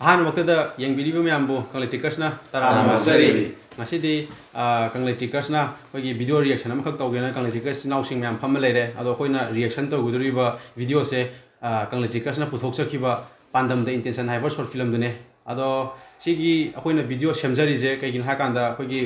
अहम वक्त यंगीब मैम कंगले टिकर्सना तरादी कंगले रिएक्शन तौगेना कंगले टिकर्स इनाव मैम फम लेरें अखोना रिएक्शन तौगदरीब वीडियो से कंगले टिकर्सना पुथोचब पांदम इंटेंशन है शॉर्ट फ़िल्म अखोना वीडियो सेमजरीजे कहीं अखोगी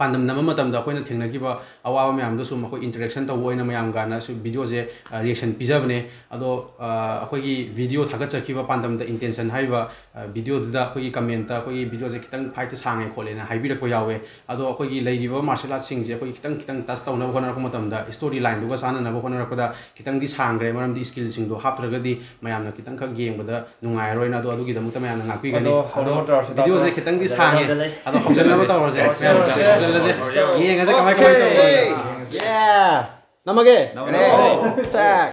ꯚꯤꯗꯤꯑꯣ ꯁꯦꯝꯖꯔꯤꯁꯦ ꯀꯩꯒꯤꯅꯣ ꯍꯥꯏꯀꯥꯟꯗ ꯑꯩꯈꯣꯏꯒꯤ ꯄꯥꯟꯗꯝ ꯅꯝꯕ ꯃꯇꯝꯗ ꯑꯩꯈꯣꯏꯅ ꯊꯦꯡꯅꯈꯤꯕ ꯑꯋꯥꯕ ꯃꯌꯥꯝꯗꯣ ꯁꯨꯝ ꯑꯩꯈꯣꯏ ꯏꯟꯇꯔꯦꯛꯁꯟ ꯇꯧꯕ ꯑꯣꯏꯅ ꯃꯌꯥꯝꯒꯥꯅ ꯁꯨꯝ ꯚꯤꯗꯤꯑꯣꯁꯦ ꯔꯤꯌꯦꯛꯁꯟ ꯄꯤꯖꯕꯅꯦ ꯑꯗꯣ ꯑꯩꯈꯣꯏꯒꯤ ꯚꯤꯗꯤꯑꯣ ꯊꯥꯒꯠꯆꯈꯤꯕ ꯄꯥꯟꯗꯝꯗ ꯏꯟꯇꯦꯟꯁꯟ ꯍꯥꯏꯔꯤꯕ ꯚꯤꯗꯤꯑꯣꯗꯨꯗ ꯑꯩꯈꯣꯏꯒꯤ ꯀꯃꯦꯟꯇ ꯑꯩꯈꯣꯏꯒꯤ ꯚꯤꯗꯤꯑꯣꯁꯦ ꯈꯤꯇꯪ ꯐꯥꯏꯠꯁꯦ ꯁꯥꯡꯉꯦ ꯈꯣꯠꯂꯦꯅ ꯍꯥꯏꯕꯤꯔꯛꯄ ꯌꯥꯎꯋꯦ ꯑꯗꯣ ꯑꯩꯈꯣꯏꯒꯤ ꯂꯩꯔꯤꯕ ꯃꯥꯔꯁꯦꯜ ꯑꯥꯔꯠꯁꯤꯡꯁꯦ ꯑꯩꯈꯣꯏ ꯈꯤꯇꯪ ꯈꯤꯇꯪ ꯇꯆ ꯇꯧꯅꯕ ꯍꯣꯠꯅꯔꯛꯄ ꯃꯇꯝꯗ ꯁ꯭ꯇꯣꯔꯤ ꯂꯥꯏꯟꯗꯨꯒ ꯆꯥꯟꯅꯅꯕ ꯍꯣꯠꯅꯔꯛꯄꯗ ꯈꯤꯇꯪꯗꯤ ꯁꯥꯡꯈ꯭ꯔꯦ ꯃꯔꯝꯗꯤ ꯁ꯭ꯀꯤꯜꯁꯤꯡꯗꯣ ꯍꯥꯞꯇ꯭ꯔꯒꯗꯤ ꯃꯌꯥꯝꯅ ꯈꯤꯇꯪꯈꯛ ꯌꯦꯡꯕꯗ ꯅꯨꯡꯉꯥꯏꯔꯣꯏꯅ ꯑꯗꯣ ꯑꯗꯨꯒꯤꯗꯃꯛꯇ ꯃꯌꯥꯝꯅ ꯉꯥꯛꯄꯤꯒꯅꯤ ꯑꯗꯣ ꯚꯤꯗꯤꯑꯣꯁꯦ ꯈꯤꯇꯪꯗꯤ ꯁꯥꯡꯉꯦ ꯑꯗꯣ ꯍꯧꯖꯤꯟꯅꯕ ꯇꯧꯔꯁꯦ Geng aja kamera kamera. Yeah. Nama ke? Nama. Cek.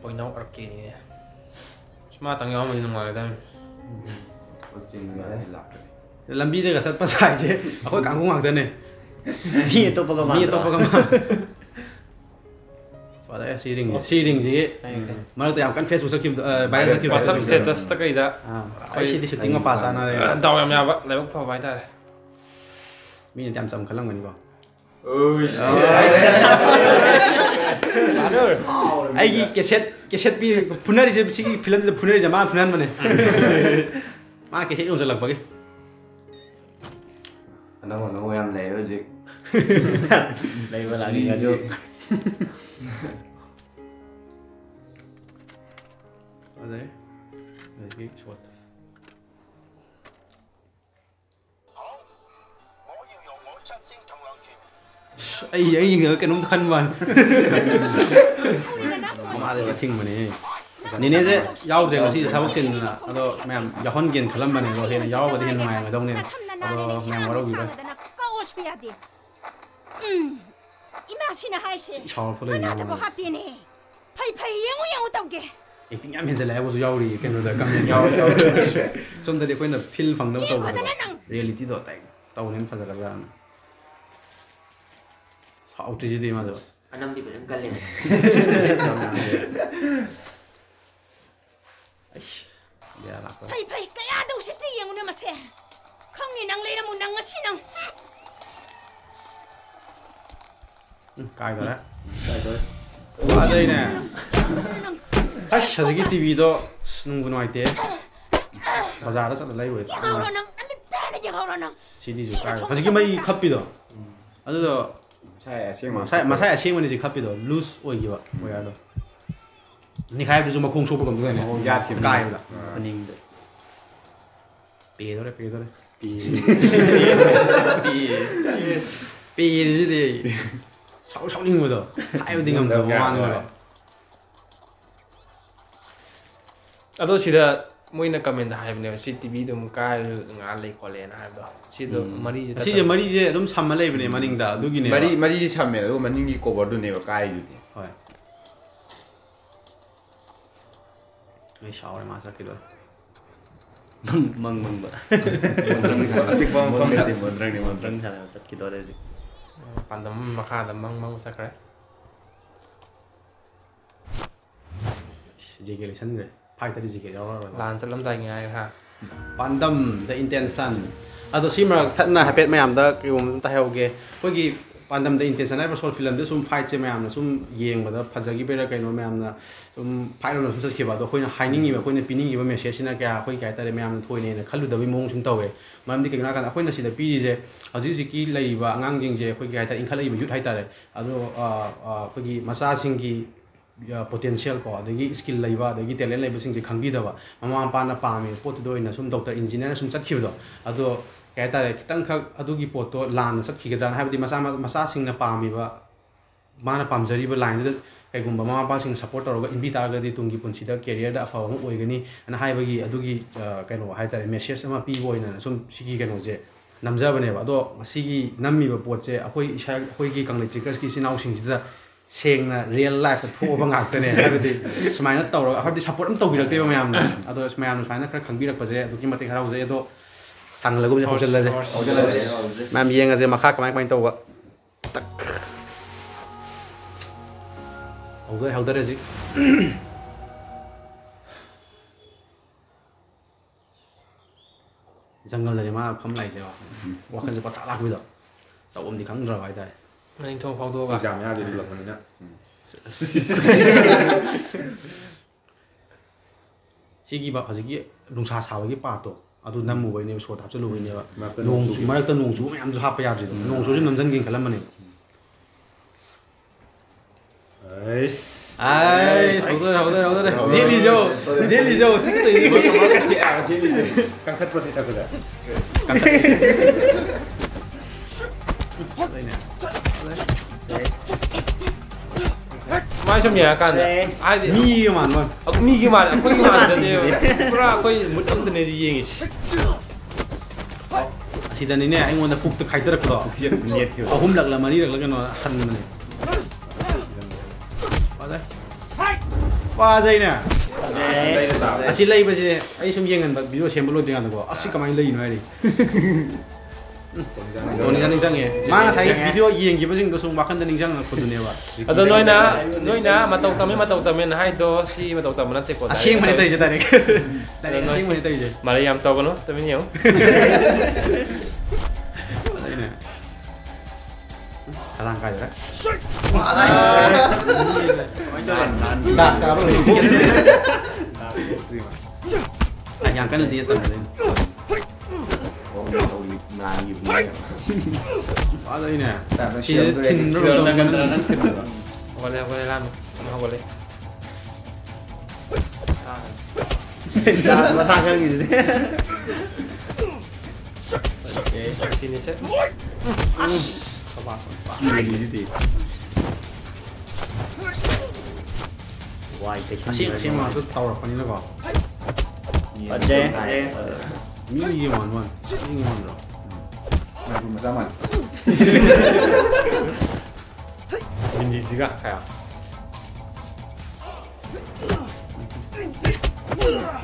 Boy nong arki ni. Cuma tangi awak ni nama kita. Lambi dia kasat pasai je. Aku kangkung hang tane. Ni to pagamang. Ni to pagamang. Pada ya sharing, sharing sih. Mana tu yang kan Facebook sakim, bayar sakim. WhatsApp status tak ada. Aku sih di shooting apa sana. Tahu yang ni apa? Lebih apa bayar? Minha tam sam khalang ngani ba. Oi. 아이기 캐셋 캐셋 비 분할이 제 시기 필름도 분할이 제마 분한 만에. 마 캐셋 좀 잘락 바게. 너무 너무 얌 레요 지. 레이버 라기 가죠. 맞아요. 이게 좋았다. 이게 너무 한만 아들 킹 뭐니 니네 이제 야우 되고 시 사복 신 아도 매암 야혼 겐 칼람 바네 거 해는 야우 버디 해는 마야 동네 아도 매암 와로 비로 까워셔야 돼 음. 이마시나 하시 잘 돌아 있는 거 하디네 파이파이 영우 영우 떡게 acting yam hinse lai wo su yau ri ken ro da kam yen yau som da de ko na feel phang dau tau reality do tai tau nen phaja ga ran ꯍꯥꯎꯇ꯭ꯔꯤꯁꯤꯗꯤ ꯃꯥꯗꯣ ꯑꯅꯝꯗꯤ ꯐꯖꯅ ꯀꯜꯂꯦ ꯐꯩ ꯐꯩ ꯀꯌꯥꯗ ꯎꯁꯤꯠꯇ ꯌꯦꯡꯉꯨꯅꯦ ꯃꯁꯦ ꯈꯪꯅꯤ ꯅꯪ ꯂꯩꯔꯝꯃꯨ ꯅꯪ ꯉꯁꯤ ꯅꯪ ꯀꯥꯏꯗꯣꯔꯦ ꯀꯥꯏꯗꯣꯔꯦ ꯋꯥꯖꯩꯅꯦ ꯑꯁ ꯍꯧꯖꯤꯛꯀꯤ ꯇꯤꯚꯤꯗꯣ ꯅꯨꯡꯕꯨ ꯅꯨꯡꯉꯥꯏꯇꯦ ꯕꯖꯥꯔꯗ ꯆꯠꯂ ꯂꯩꯔꯨꯔꯦ ꯌꯦꯡꯍꯧꯔꯣ ꯅꯪ ꯅꯪ ꯅꯪ ꯌꯦꯡꯍꯧꯔꯣ ꯅꯪ ꯁꯤꯗꯤꯁꯨ ꯀꯥꯏ ꯍꯧꯖꯤꯛꯀꯤ ꯃꯩ ꯈꯞꯄꯤꯗꯣ ꯑꯗꯨꯗꯣ saya asing ma saya ma saya asing mana sih kapi do loose oi giwa oi ado ni khai tu cuma kung sopo kamu kan ya yat kim kai la pening de pedo re pedo re pi pi pi gì thì sáu sáu ninh rồi hai mươi đinh không được hoàn rồi à đó chỉ là ꯃꯣꯏꯅ ꯀꯃꯦꯟꯗ ꯍꯥꯏꯕꯅꯦꯕ ꯁꯤ ꯇꯤꯚꯤꯗꯨ ꯑꯃꯨꯛ ꯀꯥꯏꯔꯁꯨ ꯉꯥ ꯂꯩ ꯈꯣꯠꯂꯦꯅ ꯍꯥꯏꯕꯗꯣ ꯁꯤꯗꯣ ꯃꯔꯤꯁꯦ ꯁꯤꯁꯦ ꯃꯔꯤꯁꯦ ꯑꯗꯨꯝ ꯁꯝꯃ ꯂꯩꯕꯅꯦ ꯃꯅꯤꯡꯗ ꯑꯗꯨꯒꯤꯅꯦ ꯃꯔꯤ ꯃꯔꯤꯗꯤ ꯁꯝꯃꯦ ꯑꯗꯨꯒ ꯃꯅꯤꯡꯒꯤ ꯀꯣꯕꯔꯗꯨꯅꯦꯕ ꯀꯥꯏꯗꯨꯗꯤ ꯍꯣꯏ ꯑꯩ ꯁꯥꯎꯔꯦ ꯃꯥ ꯆꯠꯈꯤꯗꯣꯔꯦ ꯃꯪ ꯃꯪꯕ ꯑꯁꯤꯛꯄ ꯃꯐꯝꯗ ꯃꯣꯟꯗ꯭ꯔꯪꯅꯤ ꯃꯣꯟꯗ꯭ꯔꯪ ꯁꯥꯟꯅꯕ ꯆꯠꯈꯤꯗꯣꯔꯦ ꯍꯧꯖꯤꯛ ꯄꯥꯟꯗꯝ ꯃꯈꯥꯗ ꯃꯪ ꯃꯪ ꯆꯠꯈ꯭ꯔꯦ ꯖꯦꯀꯦꯠ ꯂꯩꯁꯟꯈ꯭ꯔꯦ phải tới gì cái đó lan sẽ lâm tay ngay ha ban the intention. À, Ado tôi xin mà thân là happy mày làm đó cái hôm ta hiểu cái cái gì ban the intention này sau film đó sum fight chơi mày làm sum yeng mà đó phải giờ cái bây giờ cái nó mày làm là sum phải nó sum sẽ khi vào đó. Khôi nó hay níng gì mà khôi nó pinning gì mà message xin là cái à, khôi cái ta để mày làm thôi này là khát luôn đó bị mong chúng tao vậy mà em đi cái nào cả khôi nó xin là pin à, gì ở dưới gì cái lấy và ngang gì gì khôi cái ta in khát lấy mà yut hay ta đấy. Ado, đó à à cái gì massage gì potential ꯀꯣ ꯑꯗꯒꯤ ꯁ꯭ꯀꯤꯜ ꯂꯩꯕ ꯑꯗꯒꯤ ꯇꯦꯂꯦꯟ ꯂꯩꯕꯁꯤꯡꯁꯦ ꯈꯪꯕꯤꯗꯕ ꯃꯃꯥ ꯃꯄꯥꯅ ꯄꯥꯝꯃꯤꯕ ꯄꯣꯠꯇꯨꯗ ꯑꯣꯏꯅ ꯁꯨꯝ ꯗꯣꯛꯇꯔ ꯏꯟꯖꯤꯅꯤꯌꯔ ꯁꯨꯝ ꯆꯠꯈꯤꯕꯗꯣ ꯑꯗꯣ ꯀꯩ ꯍꯥꯏꯇꯥꯔꯦ ꯈꯤꯇꯪꯈꯛ ꯑꯗꯨꯒꯤ ꯄꯣꯠꯇꯣ ꯂꯥꯟꯅ ꯆꯠꯈꯤꯒꯗ꯭ꯔꯥꯅ ꯍꯥꯏꯕꯗꯤ ꯃꯆꯥ ꯃꯆꯥꯁꯤꯡꯅ ꯄꯥꯝꯃꯤꯕ ꯃꯥꯅ ꯄꯥꯝꯖꯔꯤꯕ ꯂꯥꯏꯟꯗꯨꯗ ꯀꯩꯒꯨꯝꯕ ꯃꯃꯥ ꯃꯄꯥꯁꯤꯡ ꯁꯞꯄꯣꯔꯠ ꯇꯧꯔꯒ ꯏꯟꯕꯤ ꯇꯥꯔꯒꯗꯤ ꯇꯨꯡꯒꯤ ꯄꯨꯟꯁꯤꯗ ꯀꯦꯔꯤꯌꯔꯗ ꯑꯐꯕ ꯑꯃ ꯑꯣꯏꯒꯅꯤ ꯑꯅ ꯍꯥꯏꯕꯒꯤ ꯑꯗꯨꯒꯤ ꯀꯩꯅꯣ ꯍꯥꯏꯇꯥꯔꯦ ꯃꯦꯁꯦꯖ ꯑꯃ ꯄꯤꯕ ꯑꯣꯏꯅ ꯁꯨꯝ ꯁꯤꯒꯤ ꯀꯩꯅꯣꯁꯦ ꯅꯝꯖꯕꯅꯦꯕ ꯑꯗꯣ ꯃꯁꯤꯒꯤ ꯅꯝꯃꯤꯕ ꯄꯣꯠꯁꯦ ꯑꯩꯈꯣꯏ ꯏꯁꯥ ꯑꯩꯈꯣꯏꯒꯤ ꯀꯪꯂꯩꯇ꯭ꯔꯤꯀꯔꯁꯀꯤ ꯏꯆꯤꯜ ꯏꯅꯥꯎꯁꯤꯡꯁꯤꯗ ꯁꯦꯡꯅ ꯔꯤꯌꯦꯜ ꯂꯥꯏꯐꯇ ꯊꯣꯛꯑꯕ ꯉꯥꯛꯇꯅꯦ ꯍꯥꯏꯕꯗꯤ ꯁꯨꯃꯥꯏꯅ ꯇꯧꯔꯒ ꯍꯥꯏꯕꯗꯤ ꯁꯞꯄꯣꯔꯠ ꯑꯃ ꯇꯧꯕꯤꯔꯛꯇꯦꯕ ꯃꯌꯥꯝꯅ ꯑꯗꯣ ꯃꯌꯥꯝꯅ ꯁꯨꯃꯥꯏꯅ ꯈꯔ ꯈꯪꯕꯤꯔꯛꯄꯁꯦ ꯑꯗꯨꯛꯀꯤ ꯃꯇꯤꯛ ꯍꯔꯥꯎꯖꯩ ꯑꯗꯣ ꯇꯥꯡꯂꯒꯨꯝꯁꯦ ꯍꯧꯖꯤꯜꯂꯁꯦ ꯍꯧꯖꯤꯜꯂꯁꯦ ꯃꯌꯥꯝ ꯌꯦꯡꯉꯁꯦ ꯃꯈꯥ ꯀꯃꯥꯏ ꯀꯃꯥꯏꯅ ꯇꯧꯕ ꯇꯛ ꯍꯧꯗꯔꯦ ꯍꯧꯗꯔꯦ ꯍꯧꯖꯤꯛ ꯖꯪꯒꯜꯗꯗꯤ ꯃꯥ ꯐꯝ ꯂꯩꯁꯦꯕ ꯋꯥꯈꯜꯁꯦ ꯄꯊꯥ ꯂꯥꯛꯄꯤꯗꯣ ꯇꯧꯐꯝꯗꯤ ꯈꯪꯗ꯭ꯔꯕ ꯍꯥꯏꯇꯥꯔꯦ ꯃꯅꯤꯡꯊꯣꯡ ꯐꯥꯎꯗꯣꯛꯑꯒ ꯑꯦꯛꯖꯥꯝ ꯌꯥꯗꯦ ꯊꯣꯛꯂꯛꯄꯅꯤꯅ ꯁꯤꯒꯤ ꯕ- ꯍꯧꯖꯤꯛꯀꯤ ꯅꯨꯡꯁꯥ ꯁꯥꯕꯒꯤ ꯄꯥꯔꯠꯇꯣ ꯑꯗꯨ ꯅꯝꯃꯨꯕꯩꯅꯦꯕ ꯁꯣꯠ ꯍꯥꯞꯆꯤꯜꯂꯨꯕꯩꯅꯦꯕ ꯃꯔꯛꯇ ꯅꯣꯡ ꯅꯣꯡ ꯆꯨ ꯃꯔꯛꯇ ꯅꯣꯡ ꯆꯨꯕ ꯃꯌꯥꯝꯁꯨ ꯍꯥꯞꯄ ꯌꯥꯗ꯭ꯔꯤꯗꯣ ꯅꯣꯡ ꯆꯨꯁꯨ ꯅꯝꯁꯤꯟꯒꯦꯅ ꯈꯜꯂꯝꯕꯅꯦꯕ ꯑꯩꯁ 아이, 저거들, 저거들, 저거들. 젤리죠. 젤리죠. 새끼도 이게. 깡패 프로세스 하 말 좀 약간 아니 미기만 뭐 아, 미기만 거기만 안 되네요 그라 거의 못 얻는 이행이 시다니네 아이몬다 북도 갈 때렸고 북시에 분리해 아 홈락라 많이 락라 그는 하는 거네 맞아 빠져이네 아시 라이브지 아이 좀 이행은 비디오 샘플로 되는 거 아시 가만히 레이노 아이 Kondisian ningsang ya. Mana saya video yang gimana sih gosong makan dan ningsang aku dunia wa. Atau noi na, noi na mata utama mata utama na hai do si mata utama nanti kota. Asih mana itu aja tadi. Tadi asih mana itu aja. Mari yang tahu no, tapi nyo. Alangkah ya. Malah. Nah, kalau ini. Nah, yang kan dia tadi. làm nhiều nghe ở đây nè. Tao phải xem cái này nó đâu qua đây qua đây làm. Không qua đây sao mà thang cái gì thế? Ok xin đi sếp ừ. không bạn gì gì gì Why cái gì xin mà. tôi tao là con gì đó vào ở đây. Mi gì mà mà mi gì mà rồi 아이고 잠깐만 윈디지가 가야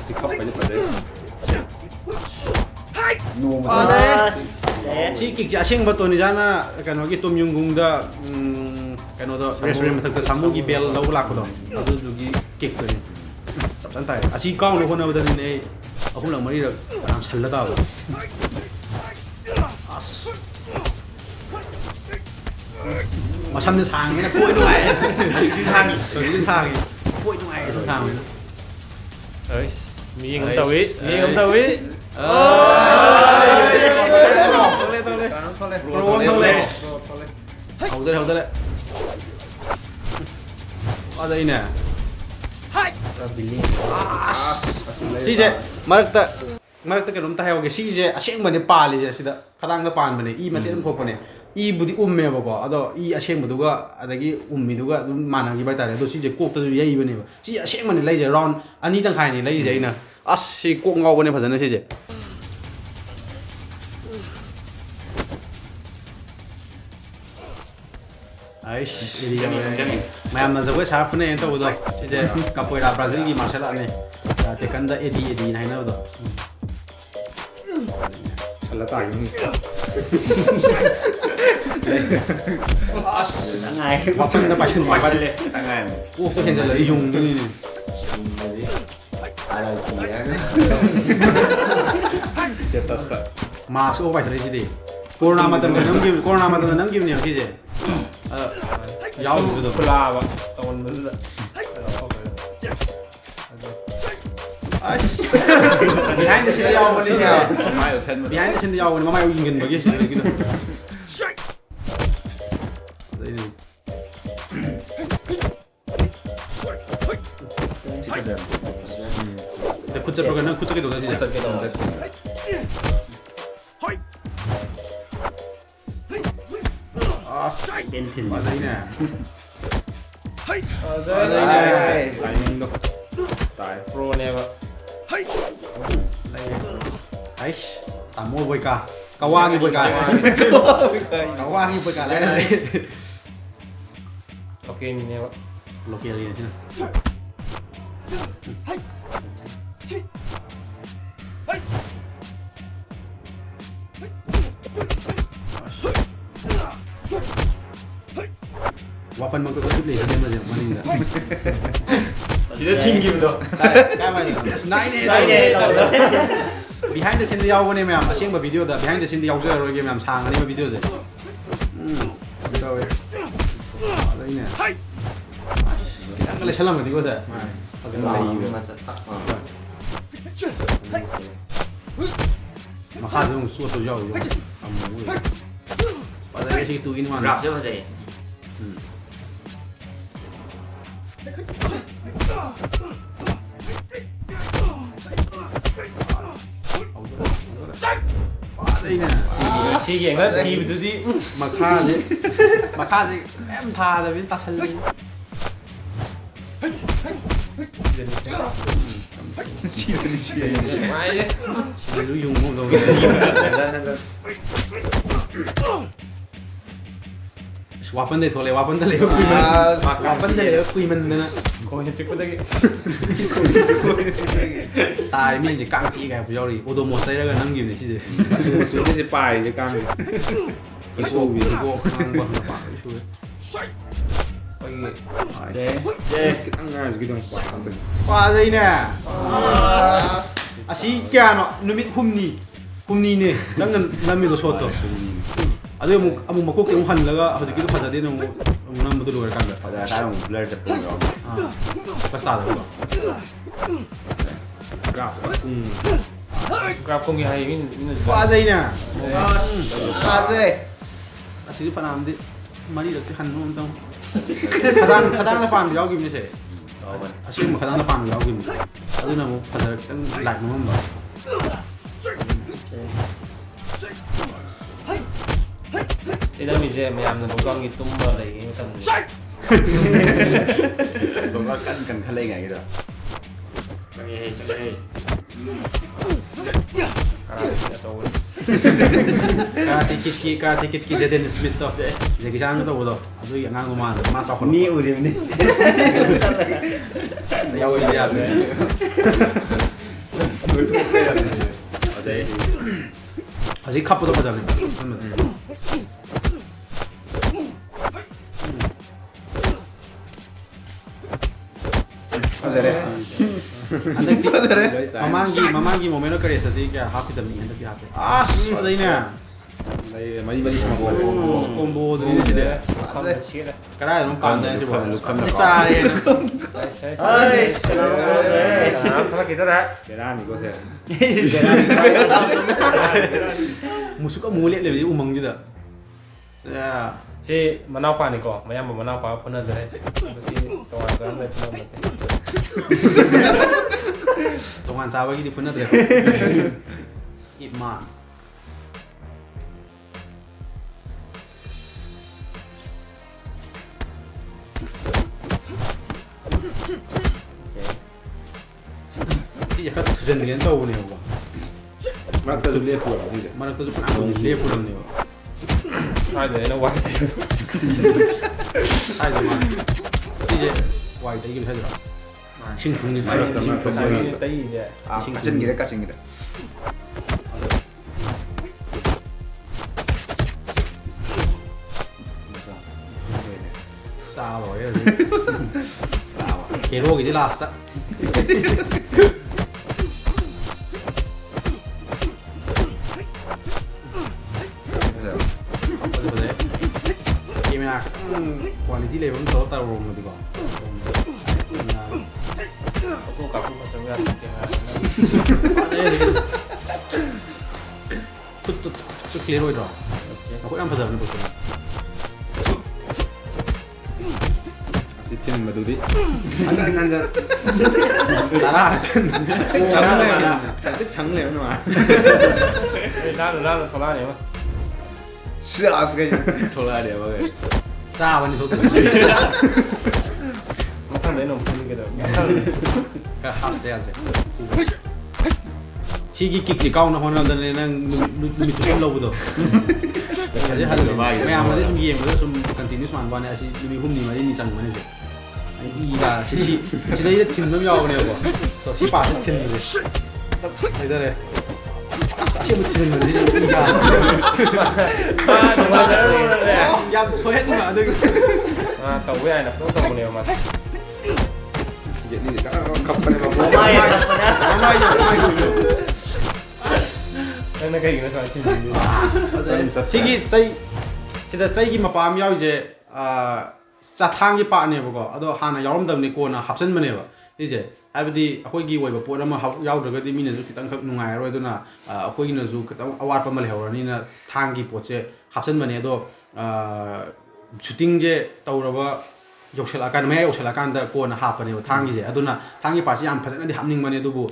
직접 빨리 빨리 너무 아, 네. Si kik si asing bato ni jana kan hoki tom yung gung da kan odo restaurant masak ta samu gi bel lau lak do. Adu du gi kik to ni. Sab santai. Asi kaung lo kona bato ni nei. Ahum lang mari ra kan sal da ba. mà xăm lên sàn cái nó cối nó lại cái sàn rồi cái sàn cối nó lại sàn 어이 미잉 엄다위 미잉 엄다위 thôi lên thôi lên thôi lên thôi lên hầu tới hầu tới đấy ở đây nè 시제 마르다 마르다 그럼 다 해오게 시제 아생번에 빨리제 시다 가랑다 빠는번에 이 맛이 좀 포번에 이부디 움메버고 아도 이 아생부두가 아다기 움미두가 좀 만나기 바이타래 또 시제 꼭도 예이버네 시 아생번에 레이제 라운 아니 당 카이니 레이제 이나 아씨 꼭 나오버네 파잖아 시제 아이씨 이리 mayamna zagoi sa phune ento udo sije capoeira brazil gi martial art ne tekanda edi edi 당해. 맛있는 맛있는 맛있네. 당해. 오, 또 괜찮아. 이 용돈이. 됐다 스타. 마스 오바 저리시디. 코로나 마때문에 넘기 코로나 마때문에 넘기면 여기지. 어. 야우도 플라와. 돈 넣는다. 비하인드 신드 야우는 이제 비하인드 신드 야우는 마마 여기 있는 거겠지. い。うで ơn. ok Oke, ini ya, Pak. Blokir aja. Hai. Hai. Wapan mangko ko tuloy, hindi mo din maninda. Sino tingin mo? Tama niyo. Nine eight. Behind the scene daw ko ni ma'am. Asing ba video da? Behind the scene daw ko ro game ma'am. Sang ni video sa. Hmm. Ito eh. いね。はい。なんかでシ。はい。ま。は。ラップじ、他的，别打他脸。气人气人！妈呀！血流勇猛了，来来来！是挖坟的拖嘞，挖坟的嘞，鬼门的，挖挖坟的嘞，鬼门的呢？可以，这个这个，可以可以。大面积钢筋该不要的，我都没塞那个冷源的，其实，我说那白的钢，一个一个，看光了吧，一个。Wah, ini. Asyiknya, no, numit humni, humni ini, jangan nami lo soto. Ada yang mau, mau makuk yang uhan laga, apa jadi itu pada dia nunggu, nunggu betul luar kanga. Pada ada yang blur cepet dong. Pasal. Graf. Graf kong yang ini. Wah, ini. Wah, ini. Asyik panam deh. 머리를 한놈 동. 가장 가장 나빠는 여기면 돼. 사실 뭐 가장 나빠는 여기면. 아주나 뭐 가장 좀 락놈 봐. 이러면이제 매암는 동강이 뚱바 되게 일단. 동강 깐깐 칼레가 아니라. 정해 정해. كاتي كيسكي كاتي كيسكي زي دين سميث توب زي كيش عندنا تو بدو أدوي أنا عندنا ما ما صح مي ودي مني يا ويلي يا ابني أدوي تو كده أدوي أدوي كابو تو بدو ꯍꯟꯗꯛꯇꯤ ꯐꯖꯔꯦ ꯃꯃꯥꯡꯒꯤ ꯃꯃꯥꯡꯒꯤ moment of ꯀꯔꯦꯖꯇꯗꯤ ꯀꯌꯥ ꯍꯥꯞꯈꯤꯗꯕꯅꯤ ꯍꯟꯗꯛꯇꯤ ꯍꯥꯞꯄꯦ ꯑꯁ ꯐꯖꯩꯅꯦ ꯃꯔꯤ ꯃꯔꯤ ꯁꯥꯟꯅꯕ ꯀꯣꯝꯕꯣꯗꯨꯅꯤ ꯁꯤꯗ ꯀꯗꯥꯏꯗꯅꯣ ꯄꯥꯝꯗꯅ ꯁꯤꯕꯣ ꯂꯨꯈꯝꯗ ꯆꯥꯔꯦ ꯈꯔ ꯈꯤꯇꯔꯦ ꯕꯦꯔꯥꯅꯤꯀꯣ ꯁꯦ ꯃꯨꯁꯨꯛ ꯑꯃꯨꯛ ꯂꯦꯞꯂꯤꯕꯁꯤ ꯎꯃꯪꯁꯤꯗ shi manaw kwa kok, ko mayamba manaw kwa puna zare. Tongan zare zare puna mate ya. tongan gini skip man Ya kan tujuan dengan tahu nih, Pak. Mana kita sudah pulang, mana kita sudah pulang nih, Try the inner wide 아이고 이제 와이 대기를 해줘라. 신 중립 신 경쟁이 대기 이제. 아 같은 길에 같은 길에. 싸워 얘들. 싸워. 괴로우기 라스타. 딜 해보면서 따로 오면 되고 그거 갖고 가자 왜안 되게 길로 이러 꼬리안 파자 안 보자 지키는 메도디 한잔 한잔 나라 장르야 살짝 장르야 놈아 나를 나를 돌아내봐 싫어 아스가 돌아내봐 자, 많이 더 못한 내는 못하는 게 더. 안돼 안돼. 시기 끽지 까우나 호나다는 미치는 로부도. 그래서 하려 봐. 매 아마데 좀 게임을 좀 컨티뉴스 안 봐네 아시 이 홈니 많이 니 장고 내지. 이다 시시 시다 이제 팀좀 야오네요. 또 시바스 팀. 대단해. 낚시 붙이는 거지. 그러니까. 아 정말 잘 모르네. 야 소해는 안 되겠어. 아 taunya enak tuh kamu mas. Jadi kapan emang mau main? Mau Enak kayak gini sama Sigi, saya kita saya gini apa ambil aja. 아, 짜탕이 빠네요, 그거. 아도 하나 여름 담네 꼬나 합선 만해요. ꯁꯤꯁꯦ ꯍꯥꯏꯕꯗꯤ ꯑꯩꯈꯣꯏꯒꯤ ꯑꯣꯏꯕ ꯄꯣꯠ ꯑꯃ ꯌꯥꯎꯗ꯭ꯔꯒꯗꯤ ꯃꯤꯅꯁꯨ ꯈꯤꯇꯪꯈꯛ ꯅꯨꯡꯉꯥꯏꯔꯣꯏ ꯑꯗꯨꯅ ꯑꯩꯈꯣꯏꯒꯤꯅꯁꯨ ꯈꯤꯇꯪ ꯑꯋꯥꯠꯄ ꯑꯃ ꯂꯩꯍꯧꯔꯅꯤꯅ ꯊꯥꯡꯒꯤ ꯄꯣꯠꯁꯦ ꯍꯥꯞꯆꯤꯟꯕꯅꯦ ꯑꯗꯣ ꯁꯨꯇꯤꯡꯁꯦ ꯇꯧꯔꯕ ꯌꯧꯁꯤꯜꯂꯛꯑꯀꯥꯟꯗ ꯃꯌꯥ ꯌꯧꯁꯤꯜꯂꯛꯑꯀꯥꯟꯗ ꯀꯣꯟꯅ ꯍꯥꯞꯄꯅꯦꯕ ꯊꯥꯡꯒꯤꯁꯦ ꯑꯗꯨꯅ ꯊꯥꯡꯒꯤ ꯄꯥꯔꯠꯁꯦ ꯌꯥꯝ ꯐꯖꯅꯗꯤ ꯍꯥꯞꯅꯤꯡꯕꯅꯦ ꯑꯗꯨꯕꯨ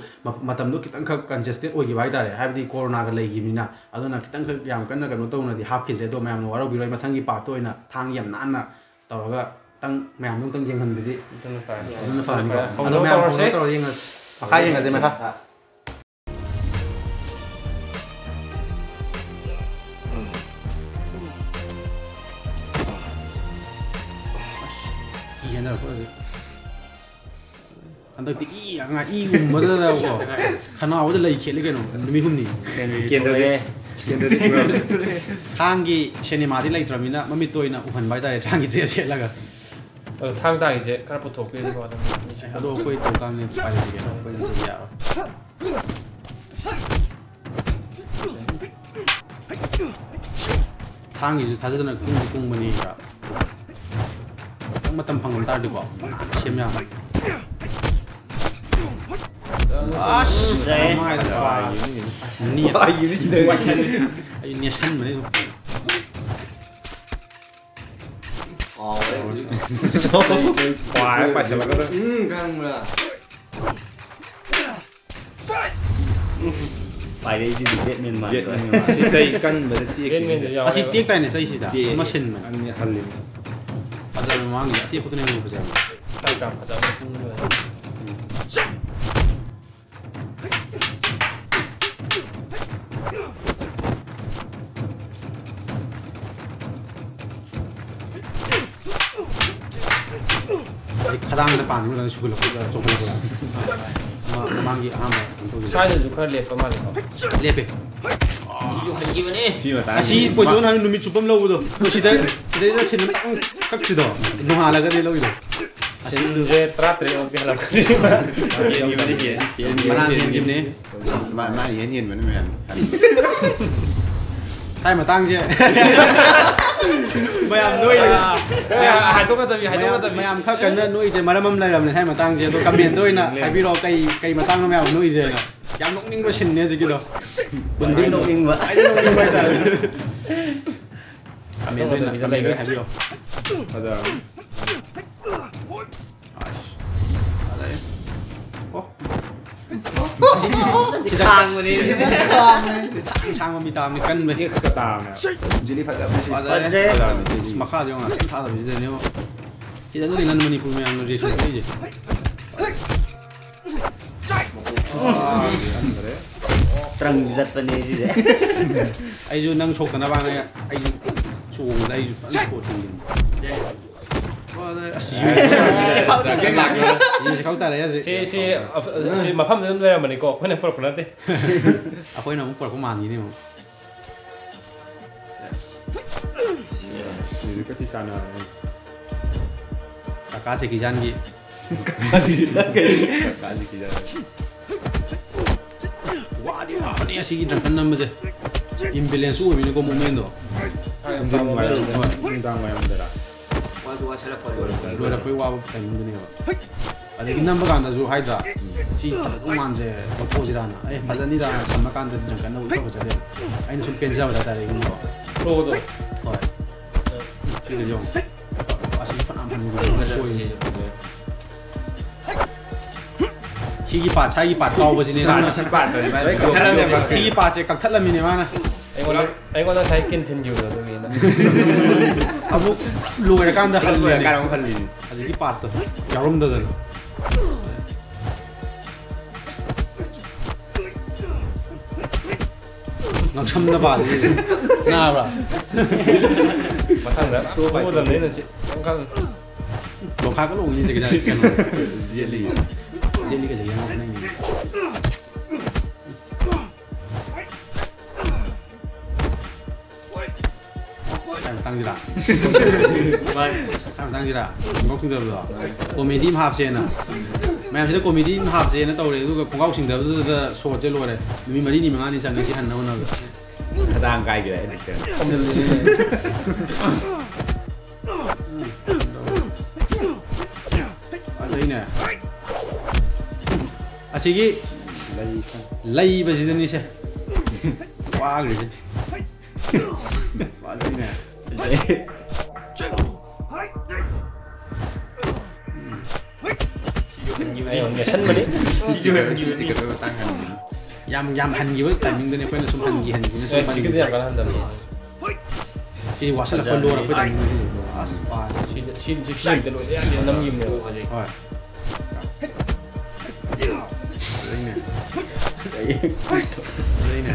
ꯃꯇꯝꯗꯣ ꯈꯤꯇꯪꯈꯛ ꯀꯟꯖꯦꯁꯇꯦꯠ ꯑꯣꯏꯈꯤꯕ ꯍꯥꯏꯇꯥꯔꯦ ꯍꯥꯏꯕꯗꯤ ꯀꯣꯔꯣꯅꯥꯒ ꯂꯩꯈꯤꯕꯅꯤꯅ ꯑꯗꯨꯅ ꯈꯤꯇꯪꯈꯛ ꯌꯥꯝ ꯀꯟꯅ ꯀꯩꯅꯣ ꯇꯧꯅꯗꯤ ꯍꯥꯞꯈꯤꯗ꯭ꯔꯦ ꯑꯗꯣ ꯃꯌꯥꯝꯅ ꯋꯥꯔꯧꯕꯤꯔꯣꯏ ꯃꯊꯪꯒꯤ ꯄꯥꯔꯠꯇ ꯑꯣꯏꯅ ꯊꯥꯡꯒꯤ ꯌꯥꯝ ꯅꯥꯟꯅ ꯇꯧꯔꯒ ꯈꯤꯇꯪ ꯃꯌꯥꯝꯗꯣ ꯑꯝꯇꯪ ꯌꯦꯡꯍꯟꯕꯗꯤ ꯑꯗꯨꯅ ꯐꯔꯦ ꯑꯗꯨꯅ ꯐꯔꯅꯤꯀꯣ ꯍꯧꯅꯕ ꯑꯗꯣ ꯃꯌꯥꯝ ꯇꯧꯔꯁꯦ. ꯍꯧꯅꯕ ꯇꯧꯔ ꯌꯦꯡꯉꯁꯤ ꯃꯈꯥ ꯌꯦꯡꯉꯁꯦ ꯃꯈꯥ 이 옛날에 보여줘. ꯍꯟꯗꯛꯇꯤ ꯏ ꯑꯉꯥꯡ ꯏ ꯎꯝꯕꯗꯀꯣ ꯈꯅꯥꯎꯕꯗ ꯂꯩ ꯈꯦꯠꯂꯤ ꯀꯩꯅꯣ ꯅꯨꯃꯤꯠ ꯍꯨꯝꯅꯤ ꯀꯦꯟꯗ꯭ꯔꯁꯦ ꯀꯦꯟꯗ꯭ꯔꯁꯦ ꯊꯥꯡꯒꯤ ꯁꯤꯅꯦꯃꯥꯗꯤ ꯂꯩꯇ꯭ꯔꯕꯅꯤꯅ ꯃꯃꯤꯠꯇ ꯑꯣꯏꯅ ꯎꯍꯟꯕ ꯍꯥꯏꯇꯥꯔꯦ ꯊꯥꯡꯒꯤ ꯗ꯭ꯔꯦꯁ ꯁꯦꯠꯂꯒ 呃，他们大一些，看不妥规的话，他们你去。他都会走到那八九点，会怎么样？他那是他是在那公公门里边，他妈当旁门大的吧，前面。啊！谁？妈的！你！哎呦，你山门！哇，快起来了！嗯，干 पाइरै चाहिँ भेटमेनमा चाहिँ कानबाट टेक असी टेक्दा होइन सही सिधा मसिनमा अनि हाल्ने हजुर माग्ने टेक पनि हुनुपर्छ ꯈꯗꯥꯡꯗ ꯄꯥꯟꯕꯒ ꯁꯨꯒꯠꯂꯛꯄꯗ ꯆꯣꯡꯈꯠꯂꯛꯄꯗ ꯃ- ꯃꯃꯥꯡꯒꯤ ꯑꯍꯥꯟꯕ ꯀꯩꯅꯣ ꯇꯧꯈꯤꯕ ꯁ꯭ꯋꯥꯏꯗꯁꯨ ꯈꯔ ꯂꯦꯞꯄ ꯃꯥꯜꯂꯦꯀꯣ ꯂꯦꯞꯄꯦ ꯁꯤ ꯃꯇꯥꯡ ꯑꯁꯤ ꯄꯣꯏꯖꯣꯟ ꯍꯥꯏꯕ ꯅꯨꯃꯤꯠ ꯆꯨꯞꯄ ꯑꯃ ꯂꯧꯕꯗꯣ ꯑꯗꯣ ꯁꯤꯗ ꯁꯤꯗꯩꯗ ꯁꯤꯟ ꯑꯃꯇꯪ ꯀꯛꯈꯤꯗꯣ ꯅꯣꯡꯉꯥꯜꯂꯒꯗꯤ ꯂꯧꯏꯗꯣ ꯁꯤꯟꯁꯦ ꯇꯔꯥꯇꯔꯦꯠꯃꯨꯛꯇꯤ ꯍꯜꯂꯛꯀꯅꯤ ꯃꯅꯥꯟ ꯍꯦꯟꯈꯤꯕꯅꯦ ꯃꯥꯅ ꯍꯦꯟ ꯍꯦꯟꯕꯅꯤ ꯃꯌꯥꯝ hai mà tăng chứ, mày làm nuôi hạnh phúc tại vì hạnh phúc tại vì mày làm khác cần nuôi chứ, mà làm âm này làm này hai mà tăng gì tôi cầm biển tôi nè. Hay video cây cây mà tăng nó mèo nuôi gì nè dám nông ninh có trình nha gì đó, đâu. Bình tĩnh nóng ninh mà. Ai nông ninh bây giờ? Cầm biển tôi nè. Cầm biển tôi hay video rồi. ช้างมันมีตามนี่กันไปที่กระตามเนี่ยจิลิพัดกับจิลิพัดกับมาฆ่าเดียวอ่ะฆ่าแบบนี้เดียวคิดดูดินั่นมันนี่พูดไม่อันนู้นดิสุดที่จีตรังจัดปนีจีเลยไอ้จูนั่งชกกันนะบ้างไอ้ไอ้ชูงได้ปวดจริง あしゆ ya sih si si si mapam itu dari mana kok kau yang pura pura deh aku yang pura pura mandi nih mau Jadi ke di sana. Kakak cek kisan ki. Kakak kisan ki. Kakak cek kisan. Wah dia apa nih sih dan tenang aja. Imbalance udah ini kok momen doh. Entah mau yang mana. Entah mau yang mana. Quase o Ash era fora. Agora foi o Abo que tá indo, Daniel. अरे किन्ना बका आंदा जो हाई दा सी तो मान जे बको जिरा ना ए मजा नहीं रहा सब मकान दे जंग करना उठो बचा दे आई ने सुन पेंजा बता रहे हूं तो तो हां ठीक है जो आशी पनाम हम को कोई 시기 빠 차기 빠 싸워보지네 나 시바 시기 빠 제, 깍탈라미네 마나 이거는 이거는 잘 낀든 기우다 동이나 아무 로에간다 할리네 까랑 할리네 아직 이빠았다 여름다들. 나 참나 봐. 나라 마상다 또 보다 내는 지. 뭔가 뭔가 그런 우리 이제 그냥. 젤리. 젤리가 제일 많이 当机了，他们当机了，我听得不着，我没听哈些呢。ꯃꯌꯥꯝ ꯁꯤꯗ ꯀꯣꯃꯦꯗꯤ ꯍꯥꯞꯁꯦꯅ ꯇꯧꯔꯦ ꯑꯗꯨꯒ ꯈꯣꯡꯒꯥꯎꯁꯤꯡꯗꯕꯗꯨꯗ ꯁꯣꯔꯠꯁꯦ ꯂꯣꯏꯔꯦ ꯅꯨꯃꯤꯠ ꯃꯔꯤ ꯃꯉꯥꯅꯤ ꯆꯪꯉꯦ ꯁꯤ ꯍꯟꯅ ꯍꯣꯠꯅꯕꯗ ꯈꯗꯥꯡ ꯀꯥꯏꯒꯦ ꯑꯗꯩꯅꯦ ꯑꯁꯤꯒꯤ ꯂꯩꯕꯁꯤꯗꯅꯤꯁꯦ ꯋꯥꯈ꯭ꯔꯤꯁꯦ ꯑꯗꯩꯅꯦ thế Ayun, nga saan mali? Siguro tangan. Yam yam hangi ba tan yung dene ko na sum hangi hangi na sum hangi. Siguro ka handa mo. Jadi wasal ko lora pa tan. Aspas. Shin shin shin dalo ya ni nam yim ne ko jay. Ha. Đây nè. Đây nè.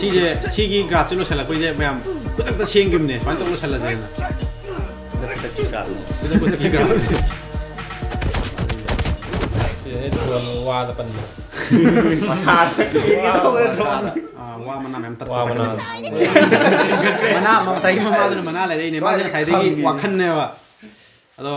ꯁꯤꯁꯦ ꯁꯤꯒꯤ ꯒ꯭ꯔꯥꯐꯁꯦ ꯂꯣꯏꯁꯤꯜꯂꯛ ꯑꯩꯈꯣꯏꯁꯦ ꯃꯌꯥꯝ ꯈꯨꯗꯛꯇ ꯁꯦꯝꯈꯤꯕꯅꯦ ꯁꯨꯃꯥꯏꯅ ꯇꯧ ꯂꯣꯏꯁꯤꯜꯂꯁꯦꯅ ꯈꯨꯗꯛꯇ ꯒ꯭ꯔꯥꯐ ꯈꯨꯗꯛꯇ ꯒ꯭ꯔꯥꯐ ꯋꯥꯗ ꯄꯟꯕ ꯋꯥ ꯃꯅꯥ ꯃꯌꯥꯝ ꯇꯠꯄ ꯃꯅꯥ ꯉꯁꯥꯏꯒꯤ ꯃꯃꯥꯗꯨꯅ ꯃꯅꯥ ꯂꯩꯔꯛꯏꯅꯦ ꯃꯥꯁꯦ ꯉꯁꯥꯏꯗꯒꯤ ꯋꯥꯈꯟꯅꯦꯕ ꯑꯗꯣ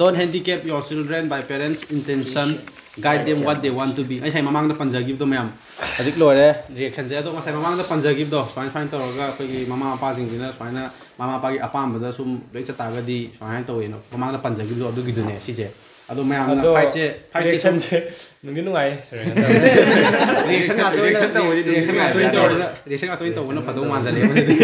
don't handicap your children by parents intention guide them what they want to be. Ai sai mamang da panjagib ma'am. mayam hajik lo re reaction saya do ma sai mamang da panjagib do Saya, swain to ga ko mama pa jing dina swain na mama pa gi apam da sum lei cha ga di swain to ini, mamang da panjagib do du gi du ne si je ꯑꯗꯣ ꯃꯌꯥꯝꯅ ꯐꯥꯏꯠꯁꯦ ꯐꯥꯏꯠꯁꯦ ꯁꯟꯁꯦ ꯅꯨꯡꯗꯤ ꯅꯨꯡꯉꯥꯏ ꯔꯤꯑꯦꯛꯁꯟ ꯉꯥꯛꯇ ꯔꯤꯑꯦꯛꯁꯟ ꯇꯧꯕꯗꯤ ꯔꯤꯑꯦꯛꯁꯟ ꯉꯥꯛꯇ ꯑꯣꯏꯅ ꯇꯧꯔꯒ ꯔꯤꯑꯦꯛꯁꯟ ꯉꯥꯛꯇ ꯑꯣꯏꯅ ꯇꯧꯕꯅ ꯐꯗꯧ ꯃꯥꯟꯖꯜꯂꯦ ꯃꯁꯤꯗꯤ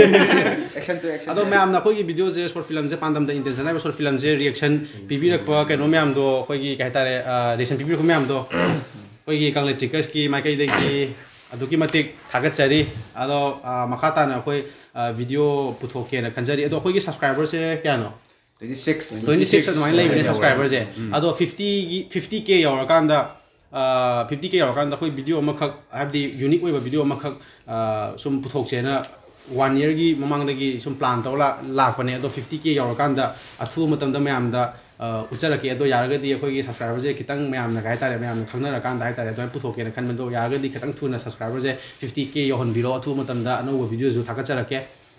ꯑꯦꯛꯁꯟ ꯇꯨ ꯑꯦꯛꯁꯟ ꯑꯗꯣ ꯃꯌꯥꯝꯅ ꯑꯩꯈꯣꯏꯒꯤ ꯚꯤꯗꯤꯑꯣꯁꯦ ꯁꯣꯔꯠ ꯐꯤꯂꯝꯁꯦ ꯄꯥꯟꯗꯝꯗ ꯏꯟꯇꯦꯟꯁꯟ ꯍꯥꯏꯕ ꯁꯣꯔꯠ ꯐꯤꯂꯝꯁꯦ ꯔꯤꯑꯦꯛꯁꯟ ꯄꯤꯕꯤꯔꯛꯄ ꯀꯩꯅꯣ ꯃꯌꯥꯝꯗꯣ ꯑꯩꯈꯣꯏꯒꯤ ꯀꯩ ꯍꯥꯏꯇꯥꯔꯦ ꯔꯤꯑꯦꯛꯁꯟ ꯄꯤꯕꯤꯔꯛꯄ ꯃꯌꯥꯝꯗꯣ ꯑꯩꯈꯣꯏꯒꯤ ꯀꯪꯂꯩ ꯇ꯭ꯔꯤꯀꯔꯁꯀꯤ ꯃꯥꯏꯀꯩꯗꯒꯤ ꯑꯗꯨꯛꯀꯤ ꯃꯇꯤꯛ ꯊꯥꯒꯠꯆꯔꯤ ꯑꯗꯣ ꯃꯈꯥ ꯇꯥꯅ ꯑꯩꯈꯣꯏ ꯚꯤꯗꯤꯑꯣ ꯄꯨꯊꯣꯛꯀꯦꯅ ꯈꯟꯖꯔꯤ ꯑꯗꯣ ꯑꯩꯈꯣꯏꯒꯤ ꯁꯕꯁꯀ꯭ꯔꯥꯏꯕꯔꯁꯦ ꯀꯌꯥꯅꯣ ꯇ꯭ꯋꯦꯟꯇꯤ ꯁꯤꯛꯁ ꯇ꯭ꯋꯦꯟꯇꯤ ꯁꯤꯛꯁ ꯑꯗꯨꯃꯥꯏꯅ ꯂꯩꯕꯅꯦ ꯁꯕꯁꯀ꯭ꯔꯥꯏꯕꯔꯁꯦ ꯑꯗꯣ ꯐꯤꯐꯇꯤꯒꯤ ꯐꯤꯐꯇꯤ ꯀꯦ ꯌꯧꯔꯀꯥꯟꯗ ꯐꯤꯐꯇꯤ ꯀꯦ ꯌꯧꯔꯀꯥꯟꯗ ꯑꯩꯈꯣꯏ ꯚꯤꯗꯤꯑꯣ ꯑꯃꯈꯛ ꯍꯥꯏꯕꯗꯤ ꯌꯨꯅꯤꯛ ꯑꯣꯏꯕ ꯚꯤꯗꯤꯑꯣ ꯑꯃꯈꯛ ꯁꯨꯝ ꯄꯨꯊꯣꯛꯁꯦꯅ ꯋꯥꯟ ꯌꯔꯒꯤ ꯃꯃꯥꯡꯗꯒꯤ ꯁꯨꯝ ꯄ꯭ꯂꯥꯟ ꯇꯧꯔ ꯂꯥꯛꯄꯅꯦ ꯑꯗꯣ ꯐꯤꯐꯇꯤ ꯀꯦ ꯌꯧꯔꯀꯥꯟꯗ ꯑꯊꯨꯕ ꯃꯇꯝꯗ ꯃꯌꯥꯝꯗ ꯎꯠꯆꯔꯛꯀꯦ ꯑꯗꯣ ꯌꯥꯔꯒꯗꯤ ꯑꯩꯈꯣꯏꯒꯤ ꯁꯕꯁꯀ꯭ꯔꯥꯏꯕꯔꯁꯦꯈꯤꯇꯪ ꯃꯌꯥꯝꯅ ꯀꯩ ꯍꯥꯏꯇꯥꯔꯦ ꯃꯌꯥꯝꯅ ꯈꯪꯅꯔꯀꯥꯟꯗ ꯍꯥꯏꯇꯥꯔꯦ ꯑꯗꯨꯃꯥꯏꯅ ꯄꯨꯊꯣꯛꯀꯦꯅ ꯈꯟꯕ ꯑꯗꯣ ꯌꯥꯔꯒꯗꯤ ꯈꯤꯇꯪ ꯊꯨꯅ ꯁꯕꯁꯀ꯭ꯔꯥꯏꯕꯔꯁꯦ ꯐꯤꯐꯇꯤ ꯀꯦ ꯌꯧꯍꯟꯕꯤꯔꯣ ꯑꯊꯨꯕ ꯃꯇꯝꯗ ꯑꯅꯧꯕ ꯚꯤꯗꯤꯑꯣꯁꯨ ꯊꯥꯒꯠꯆꯔꯛꯀꯦ